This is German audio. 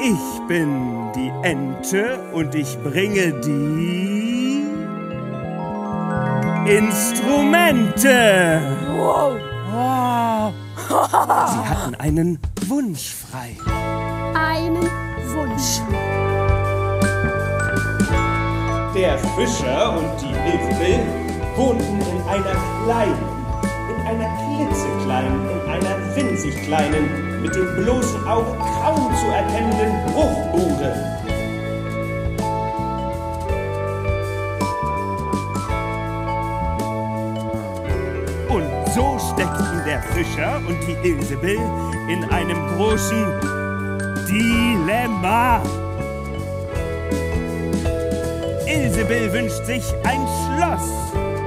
Ich bin die Ente und ich bringe die Instrumente. Wow. Wow. Sie hatten einen Wunsch frei. Einen Wunsch. Der Fischer und die Ilse wohnten in einer kleinen, in einer klitzekleinen, in einer winzig kleinen, mit dem bloßen Auge kaum zu erkennenden Bruchbude. Und so steckten der Fischer und die Ilsebill in einem großen Dilemma. Ilsebill wünscht sich ein Schloss.